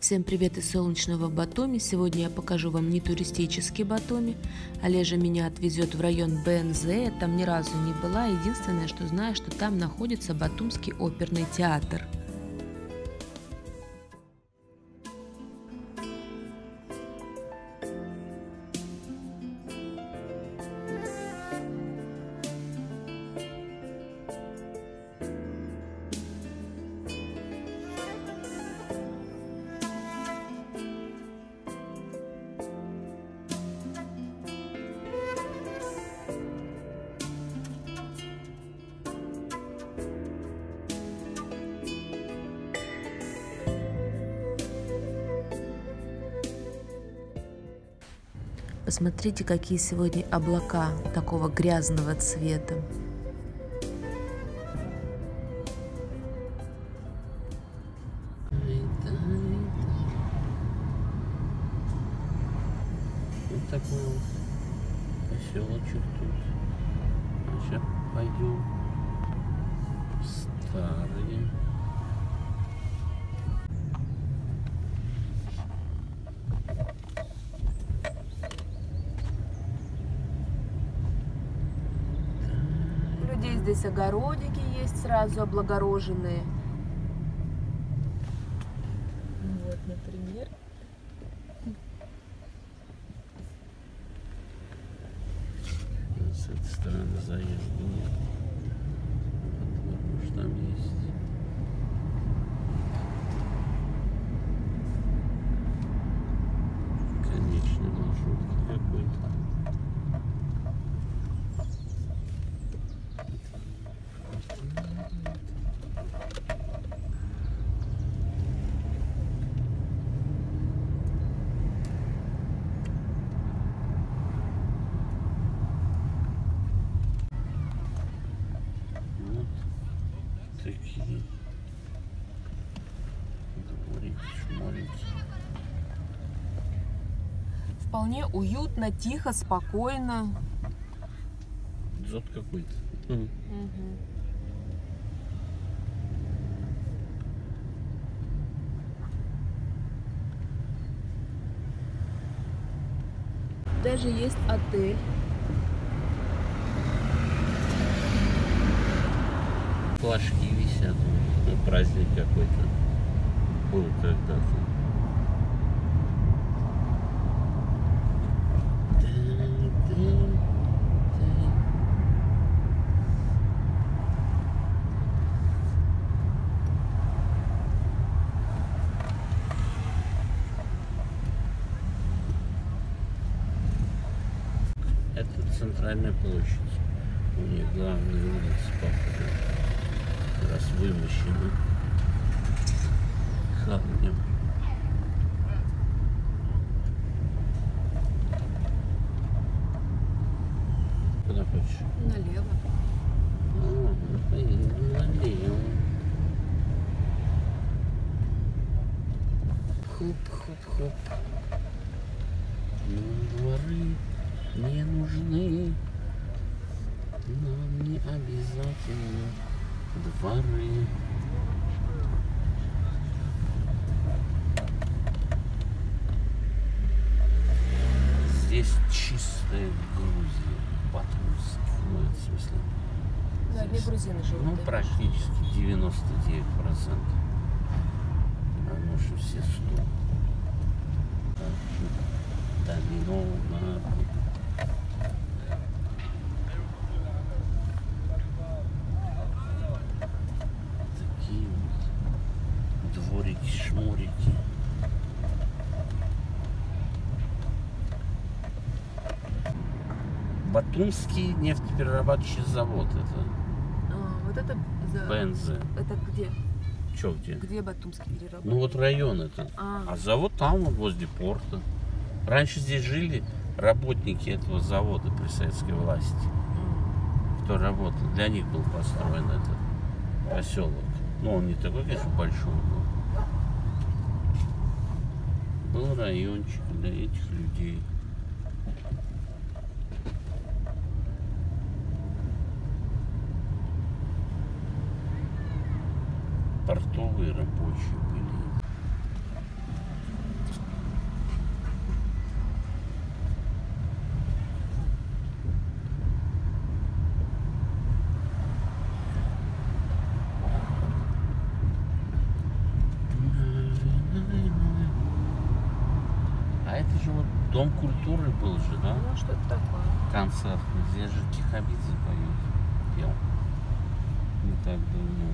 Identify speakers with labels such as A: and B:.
A: Всем привет из солнечного Батуми. Сегодня я покажу вам не туристический Батуми. Олежа меня отвезет в район БНЗ. Там ни разу не была. Единственное, что знаю, что там находится Батумский оперный театр. Посмотрите, какие сегодня облака такого грязного цвета.
B: Вот такой вот тут. Сейчас пойдем в старые.
A: Здесь огородики есть сразу облагороженные. Вот, например.
B: С этой стороны заезда нет. Вот, что там есть. Конечный маршрут какой-то. Вот такие дворики, шморики.
A: Вполне уютно, тихо, спокойно.
B: Дзот какой-то. М.
A: Даже есть отель.
B: Флажки висят. Ну, праздник какой-то. Был когда-то. Это центральная площадь. У них главные улицы, походу, вымощены камнем. Куда хочешь?
A: Налево.
B: Ну, поедем налево. Хоп-хоп-хоп. Ну, дворы не нужны. Нам не обязательно дворы. Здесь чистая Грузия, Батумск. Ну, это в смысле,
A: Да, одни грузины живут.
B: ну, практически 99 процентов. А ну что все 100. Домино на Такие дворики, шмурики. Батумский нефтеперерабатывающий завод это
A: А, вот это за...
B: БНЗ.
A: Это где?
B: Че где?
A: Где Батумский перерабатывает?
B: Ну вот район это.
A: А.
B: А завод там, вот возле порта. Раньше здесь жили работники этого завода при советской власти. Кто работал. Для них был построен этот поселок. Ну, он не такой, конечно, большой был. Был райончик для этих людей. портовые рабочие были. Же вот Дом культуры был же, да?
A: Ну, что-то такое.
B: Концерт. Здесь же Тихобидзе поет. Пел. Не так давно.